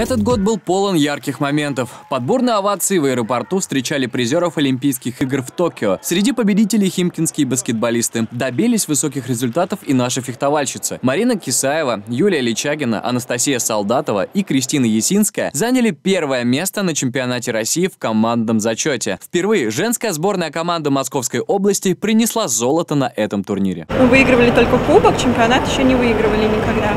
Этот год был полон ярких моментов. Подборные овации в аэропорту встречали призеров Олимпийских игр в Токио. Среди победителей химкинские баскетболисты. Добились высоких результатов и наши фехтовальщицы. Марина Кисаева, Юлия Личагина, Анастасия Солдатова и Кристина Есинская заняли первое место на чемпионате России в командном зачете. Впервые женская сборная команда Московской области принесла золото на этом турнире. Мы выигрывали только кубок, чемпионат еще не выигрывали никогда.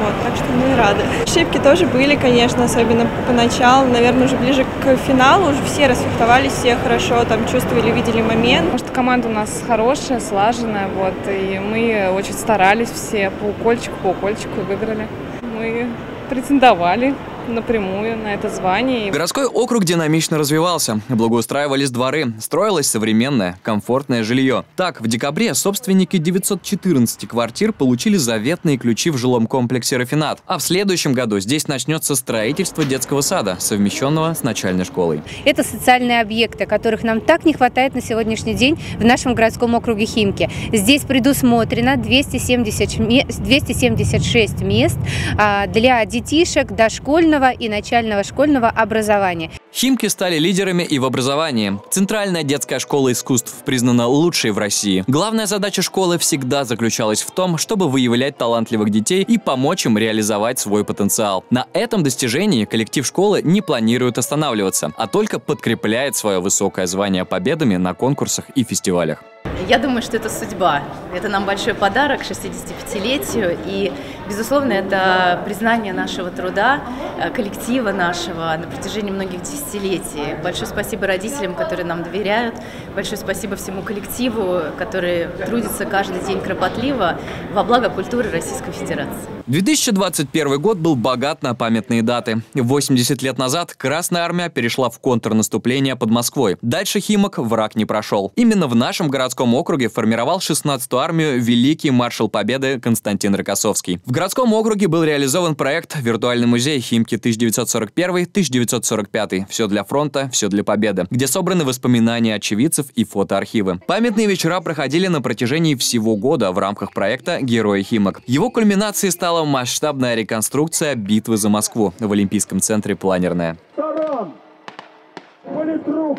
Вот, так что мы рады. Ошибки тоже были, конечно, особенно поначалу. Наверное, уже ближе к финалу уже все расфехтовались, все хорошо там чувствовали, видели момент. Потому что команда у нас хорошая, слаженная, вот, и мы очень старались все по укольчику, по укольчику выиграли. Мы претендовали напрямую на это звание. Городской округ динамично развивался. Благоустраивались дворы, строилось современное, комфортное жилье. Так, в декабре собственники 914 квартир получили заветные ключи в жилом комплексе «Рафинат». А в следующем году здесь начнется строительство детского сада, совмещенного с начальной школой. Это социальные объекты, которых нам так не хватает на сегодняшний день в нашем городском округе Химки. Здесь предусмотрено 270, 276 мест а, для детишек дошкольного дошкольного и начального школьного образования. Химки стали лидерами и в образовании. Центральная детская школа искусств признана лучшей в России. Главная задача школы всегда заключалась в том, чтобы выявлять талантливых детей и помочь им реализовать свой потенциал. На этом достижении коллектив школы не планирует останавливаться, а только подкрепляет свое высокое звание победами на конкурсах и фестивалях. Я думаю, что это судьба. Это нам большой подарок 65-летию. И, безусловно, это признание нашего труда, э, коллектива нашего на протяжении многих десятилетий. Большое спасибо родителям, которые нам доверяют. Большое спасибо всему коллективу, который трудится каждый день кропотливо во благо культуры Российской Федерации. 2021 год был богат на памятные даты. 80 лет назад Красная Армия перешла в контрнаступление под Москвой. Дальше Химок враг не прошел. Именно в нашем городском округе формировал 16-ю армию великий маршал Победы Константин Рокоссовский. В городском округе был реализован проект «Виртуальный музей Химки 1941-1945». Все для фронта, все для победы, где собраны воспоминания очевидцев и фотоархивы. Памятные вечера проходили на протяжении всего года в рамках проекта «Герои Химок». Его кульминацией стала стала масштабная реконструкция битвы за Москву в Олимпийском центре «Планерная». Таран! Политрук!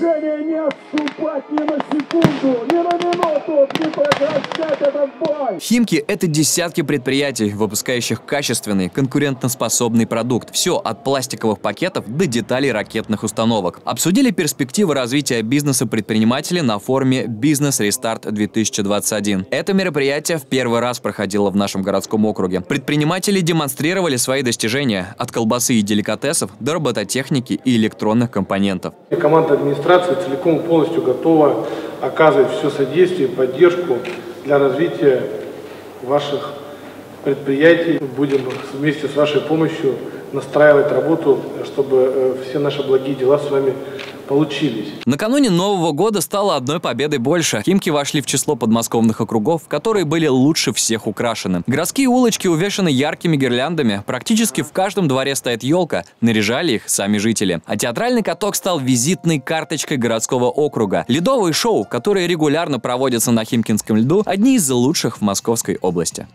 Решение не отступать ни на секунду, ни на минуту, не прекращать этот бой. Химки – это десятки предприятий, выпускающих качественный, конкурентоспособный продукт. Все от пластиковых пакетов до деталей ракетных установок. Обсудили перспективы развития бизнеса предпринимателей на форуме «Бизнес Рестарт 2021». Это мероприятие в первый раз проходило в нашем городском округе. Предприниматели демонстрировали свои достижения от колбасы и деликатесов до робототехники и электронных компонентов. Команда администрации целиком и полностью готова оказывать все содействие и поддержку для развития ваших предприятий. Будем вместе с вашей помощью настраивать работу, чтобы э, все наши благие дела с вами получились. Накануне Нового года стало одной победой больше. Химки вошли в число подмосковных округов, которые были лучше всех украшены. Городские улочки увешаны яркими гирляндами. Практически в каждом дворе стоит елка. Наряжали их сами жители. А театральный каток стал визитной карточкой городского округа. Ледовые шоу, которые регулярно проводятся на Химкинском льду, одни из лучших в Московской области.